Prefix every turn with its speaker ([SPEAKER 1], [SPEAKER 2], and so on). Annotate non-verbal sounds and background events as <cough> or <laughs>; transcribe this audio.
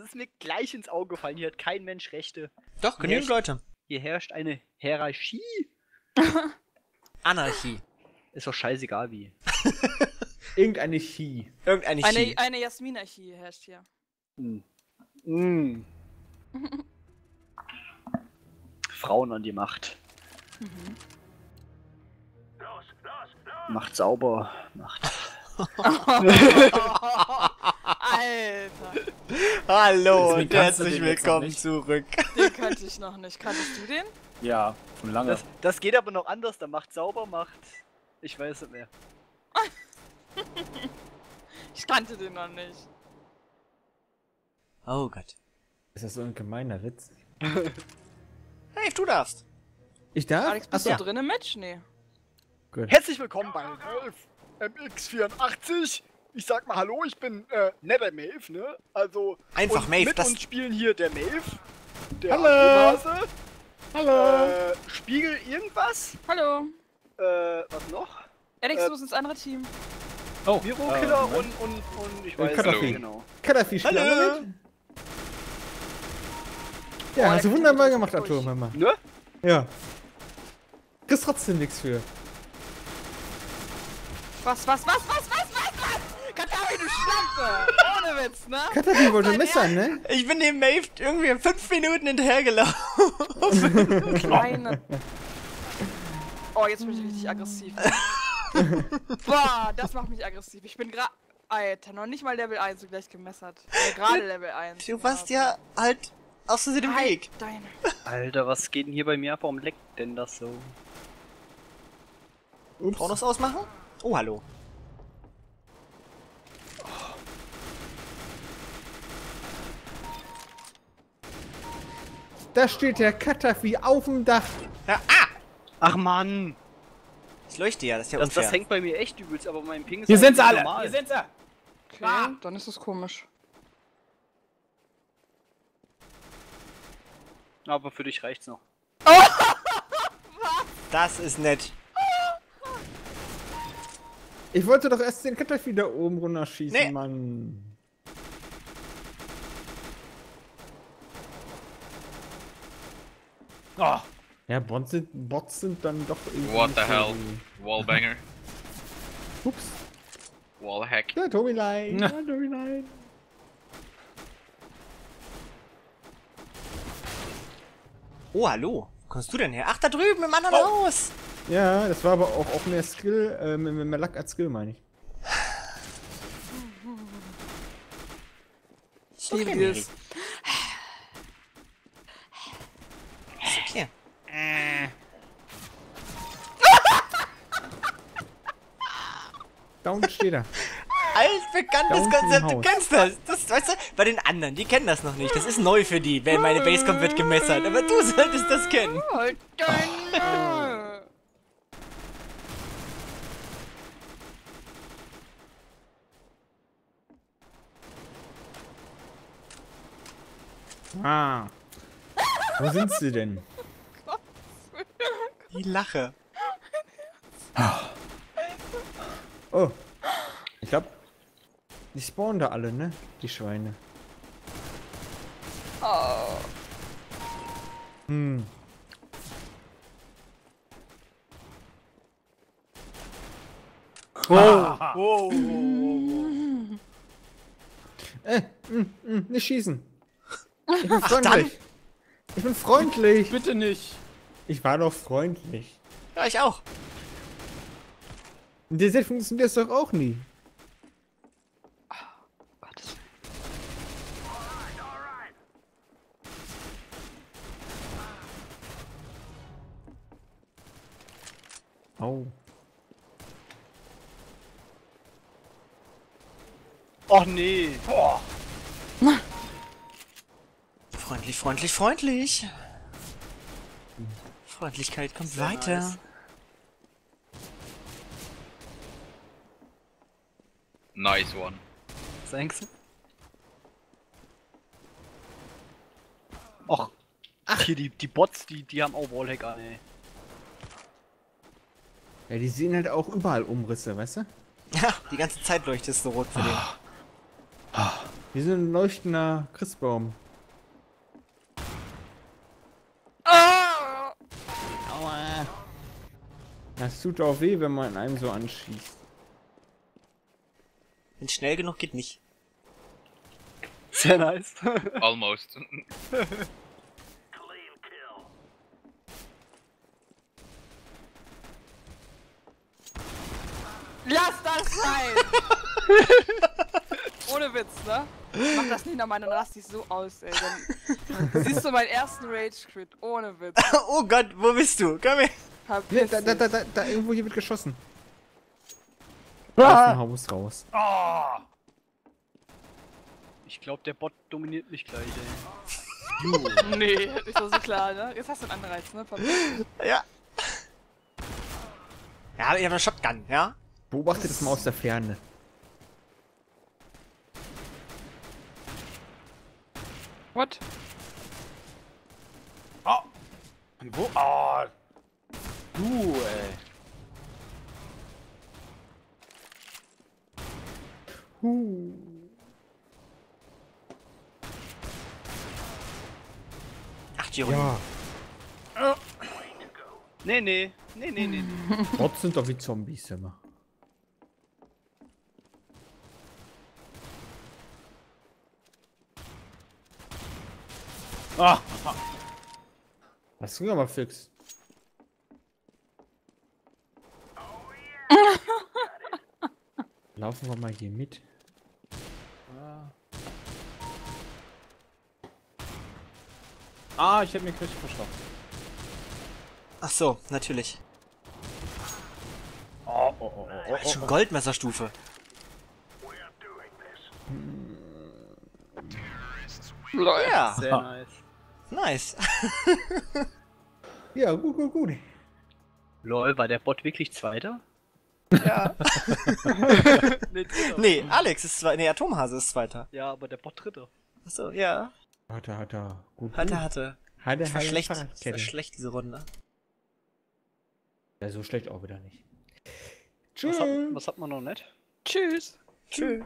[SPEAKER 1] Das ist mir gleich ins Auge gefallen. Hier hat kein Mensch Rechte.
[SPEAKER 2] Doch, genügend? Leute.
[SPEAKER 1] Hier herrscht eine Hierarchie. <laughs>
[SPEAKER 2] Anarchie.
[SPEAKER 1] Ist doch scheißegal wie. <laughs>
[SPEAKER 3] Irgendeine Chi.
[SPEAKER 2] Irgendeine
[SPEAKER 4] Eine,
[SPEAKER 2] Chi.
[SPEAKER 4] eine Jasminarchie herrscht hier.
[SPEAKER 1] Mm. Mm. <laughs> Frauen an die Macht.
[SPEAKER 4] Mhm.
[SPEAKER 1] Macht sauber. Macht.
[SPEAKER 4] Alter,
[SPEAKER 2] Hallo und herzlich willkommen zurück.
[SPEAKER 4] den kannte ich noch nicht. Kanntest du den?
[SPEAKER 3] Ja, schon lange.
[SPEAKER 1] Das, das geht aber noch anders. Da macht sauber, macht. Ich weiß nicht mehr. <laughs>
[SPEAKER 4] Ich kannte den noch nicht.
[SPEAKER 2] Oh Gott.
[SPEAKER 3] ist das so ein gemeiner Witz? <laughs>
[SPEAKER 2] Hey, du darfst.
[SPEAKER 3] Ich darf?
[SPEAKER 4] Alex, bist
[SPEAKER 3] Achso,
[SPEAKER 4] du drin im Match? Nee.
[SPEAKER 3] gut.
[SPEAKER 1] Herzlich willkommen bei Wolf MX84. Ich sag mal Hallo, ich bin äh, netter Maeve, ne? Also.
[SPEAKER 2] Einfach
[SPEAKER 1] und
[SPEAKER 2] Maeve,
[SPEAKER 1] Mit
[SPEAKER 2] das-
[SPEAKER 1] uns spielen hier der Maeve, der
[SPEAKER 3] Hallo.
[SPEAKER 1] Hase,
[SPEAKER 3] Hallo!
[SPEAKER 1] äh, Spiegel irgendwas,
[SPEAKER 4] Hallo.
[SPEAKER 1] äh, was noch?
[SPEAKER 4] Alex,
[SPEAKER 1] Äh,
[SPEAKER 4] du musst ins andere Team.
[SPEAKER 3] oh,
[SPEAKER 1] Bürokiller
[SPEAKER 3] äh,
[SPEAKER 1] und, und, und ich
[SPEAKER 3] Äh,
[SPEAKER 1] weiß nicht genau.
[SPEAKER 3] Cutter-Fisch, spielt
[SPEAKER 2] Hallo.
[SPEAKER 3] Ja,
[SPEAKER 4] Oh,
[SPEAKER 3] hast du
[SPEAKER 4] der
[SPEAKER 3] wunderbar gemacht,
[SPEAKER 4] durch.
[SPEAKER 3] Mama.
[SPEAKER 1] Ne?
[SPEAKER 3] Ja. Kriegst trotzdem nichts für.
[SPEAKER 4] Was, was, was, was, was, was, Schlampe! Ohne Witz, ne?
[SPEAKER 3] Cutter wollte messern, ne?
[SPEAKER 2] Ich bin dem Maeve irgendwie in fünf Minuten hinterhergelaufen.
[SPEAKER 4] Kleine. Oh, jetzt bin ich richtig aggressiv. Boah, das macht mich aggressiv. Ich bin gerade. Alter, noch nicht mal Level 1 und gleich gemessert. Äh, gerade Level 1.
[SPEAKER 2] Du warst ja halt aus Versehen im Weg.
[SPEAKER 4] Deine.
[SPEAKER 1] Alter, was geht denn hier bei mir ab? Warum leckt denn das so?
[SPEAKER 3] Ups.
[SPEAKER 2] Pornos ausmachen? Oh, hallo.
[SPEAKER 3] Da steht der Cutter-Vieh auf dem Dach.
[SPEAKER 2] Ja, ah!
[SPEAKER 1] Ach Mann!
[SPEAKER 2] Ich leuchte ja, das ist ja
[SPEAKER 1] Das,
[SPEAKER 2] unfair.
[SPEAKER 1] das hängt bei mir echt übelst, aber mein Ping ist
[SPEAKER 3] Hier sind sie alle!
[SPEAKER 1] normal.
[SPEAKER 3] Hier sind sie!
[SPEAKER 4] Okay, dann ist es komisch.
[SPEAKER 1] Aber für dich reicht's noch. <laughs>
[SPEAKER 2] das ist nett.
[SPEAKER 3] Ich wollte doch erst den Cutter-Vieh da oben runterschießen,
[SPEAKER 2] Nee.
[SPEAKER 3] Mann.
[SPEAKER 1] Oh,
[SPEAKER 3] Ja, Bots sind, Bots sind dann doch irgendwie.
[SPEAKER 5] What the hell? Wallbanger. <laughs>
[SPEAKER 3] Ups.
[SPEAKER 5] Wallhack.
[SPEAKER 3] Ja, Tobilein. Na. Ja, Tobilein.
[SPEAKER 2] Oh, hallo. Wo kommst du denn her? Ach, da drüben im anderen
[SPEAKER 1] Oh.
[SPEAKER 2] Haus.
[SPEAKER 3] Ja, das war aber auch, auch mehr Skill, äh, mehr, mehr Lack als Skill, meine ich.
[SPEAKER 2] Okay,
[SPEAKER 4] liebe
[SPEAKER 2] Mary.
[SPEAKER 4] dies.
[SPEAKER 2] Ist okay.
[SPEAKER 3] Da unten steht er. <laughs>
[SPEAKER 2] Altbekanntes Konzept, du kennst das. Das, weißt du, bei den anderen, die kennen das noch nicht. Das ist neu für die. Wenn meine Base kommt, wird gemessert. Aber du solltest das kennen.
[SPEAKER 4] Halt deine!
[SPEAKER 3] Ah. Wo sind sie denn?
[SPEAKER 2] Die Lache.
[SPEAKER 3] Oh. <laughs> Ich glaube, die spawnen da alle, ne? Die Schweine.
[SPEAKER 4] Oh.
[SPEAKER 3] Hm.
[SPEAKER 2] Oh.
[SPEAKER 3] Äh, mh, mh, nicht schießen. Ich bin freundlich. Ich bin freundlich.
[SPEAKER 1] bitte nicht.
[SPEAKER 3] Ich war doch freundlich.
[SPEAKER 2] Ja, ich auch.
[SPEAKER 3] In der Set funktioniert das doch auch nie.
[SPEAKER 4] Gottes
[SPEAKER 3] Au.
[SPEAKER 1] Och nee. Boah.
[SPEAKER 2] Freundlich, freundlich, freundlich. Freundlichkeit kommt
[SPEAKER 1] Sehr
[SPEAKER 2] weiter.
[SPEAKER 1] nice.
[SPEAKER 5] Nice one.
[SPEAKER 1] Thanks. Och. Ach, hier die, die Bots, die, die haben auch Wallhack an, ey.
[SPEAKER 3] Ja, die sehen halt auch überall Umrisse, weißt du?
[SPEAKER 2] Ja, die ganze Zeit leuchtet es so rot für den.
[SPEAKER 3] Wir sind ein leuchtender Christbaum.
[SPEAKER 4] Ah!
[SPEAKER 3] Aua. Das tut auch weh, wenn man einem so anschießt.
[SPEAKER 2] Wenn schnell genug geht nicht.
[SPEAKER 1] Sehr nice. <laughs>
[SPEAKER 5] Almost.
[SPEAKER 4] Lass das sein! <laughs> Ohne Witz, ne? Mach das nicht nochmal, dann rast dich so aus, ey. Dann <laughs> siehst du meinen ersten Rage-Quit. Ohne Witz.
[SPEAKER 2] Oh Gott, wo bist du? Komm her.
[SPEAKER 4] Verpiss
[SPEAKER 3] da, da, da, da, da, irgendwo hier wird geschossen. Aus dem Haus raus.
[SPEAKER 1] Ah. Ich glaube, der Bot dominiert mich gleich, ey. <laughs>
[SPEAKER 4] Nee, ist doch so klar, ne? Jetzt hast du einen Anreiz, ne? Dich.
[SPEAKER 2] Ja. Ja, ich habe eine Shotgun, ja?
[SPEAKER 3] Beobachte das mal aus der Ferne.
[SPEAKER 4] What?
[SPEAKER 1] Ah. Wo? Ah. Du, ey.
[SPEAKER 3] Huh.
[SPEAKER 2] Ach, die Runde.
[SPEAKER 3] Ja,
[SPEAKER 1] Nee, nee. Nee, nee, nee. nee. <laughs>
[SPEAKER 3] Bots sind doch wie Zombies immer.
[SPEAKER 1] Ah.
[SPEAKER 3] Das ging aber fix. Laufen wir mal hier mit.
[SPEAKER 1] Ah, ich hätte mir richtig verstanden.
[SPEAKER 2] Ach so, natürlich.
[SPEAKER 1] Oh, oh, oh, oh, oh.
[SPEAKER 2] Schon Goldmesserstufe.
[SPEAKER 4] Lol.
[SPEAKER 2] Ja,
[SPEAKER 1] Sehr nice.
[SPEAKER 2] nice. <laughs>
[SPEAKER 3] Ja, gut, gut, gut.
[SPEAKER 1] Lol, war der Bot wirklich Zweiter?
[SPEAKER 2] Ja. <laughs>
[SPEAKER 1] nee.
[SPEAKER 2] Nee, Alex ist zweiter. Nee, Atomhase ist zweiter.
[SPEAKER 1] Ja, aber der Bot Dritter.
[SPEAKER 2] Ach so, ja.
[SPEAKER 3] Hat hat. Gut,
[SPEAKER 2] Hatte,
[SPEAKER 3] gut.
[SPEAKER 2] hatte.
[SPEAKER 3] Hatte,
[SPEAKER 2] Das war
[SPEAKER 3] hatte
[SPEAKER 2] schlecht. War schlecht, diese Runde.
[SPEAKER 3] Ja, so schlecht auch wieder nicht.
[SPEAKER 1] Was hat,
[SPEAKER 3] Tschüss.
[SPEAKER 1] was hat man noch nicht?
[SPEAKER 4] Tschüss.
[SPEAKER 2] Tschüss.